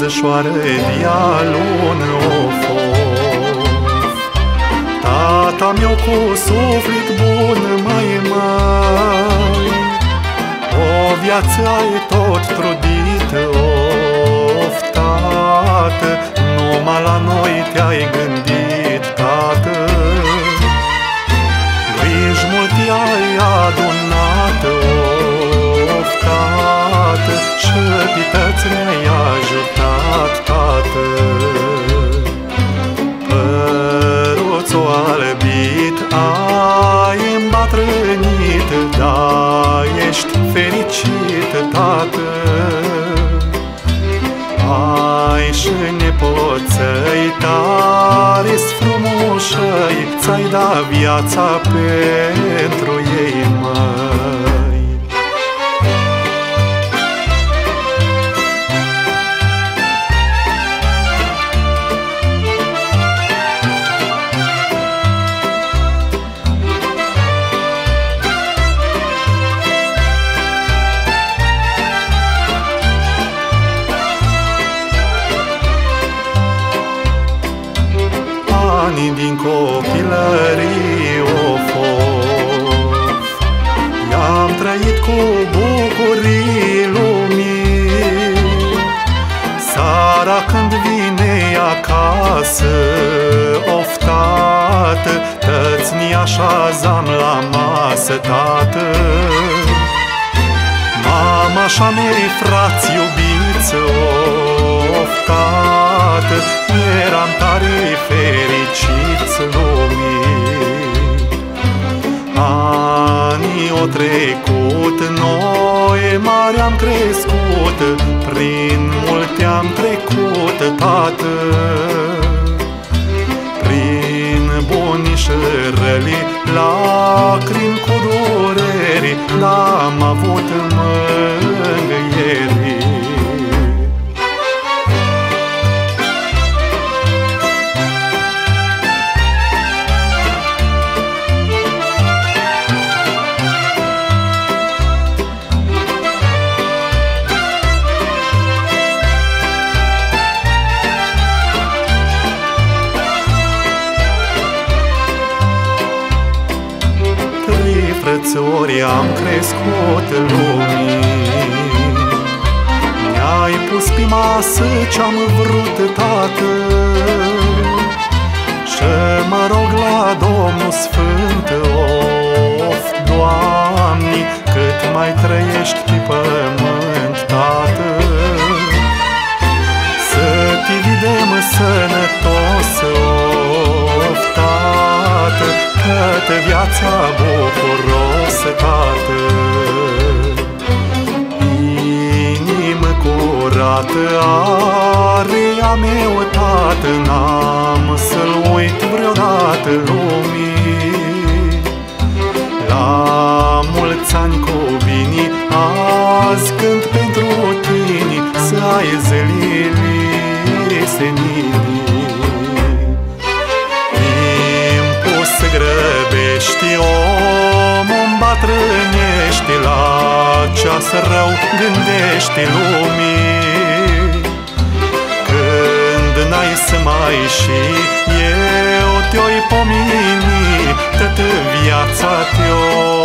frunzășoară dialun of, Tata meu cu suflet bun, mai mai O viață ai tot trudit, of, tată Numai la noi te-ai gândit, ai îmbatrânit Da, ești fericit, tată. Ai și nepoței tare frumușăi Ți-ai dat viața pentru ei, cu bucurii lumii. Sara când vine acasă Of, tată, tăți ni așezam la masă, tată. Mama și-a mei frați iubiți, of, tată Eram tare am crescut Prin multe am trecut, tată. Prin buni și răli, lacrimi cu dureri L-am avut mângâierii Trei frățori am crescut în lumii. Mi-ai pus pe masă ce-am vrut, tată. Și mă rog la Domnul Sfânt, of, Doamne Cât mai trăiești pe pământ, tată. Să te vedem sănătos, of, tată Toată viața bucuros, tată Inimă curată are a meu, tată N-am să-l uit vreodată lumii. La mulți ani cu bine Azi cânt pentru tine Să ai zilele seninii Timpul se grăbește, omul ceas rău gândește lumii. Când n-ai să mai ieși Eu te-oi pomini Toată viața te-o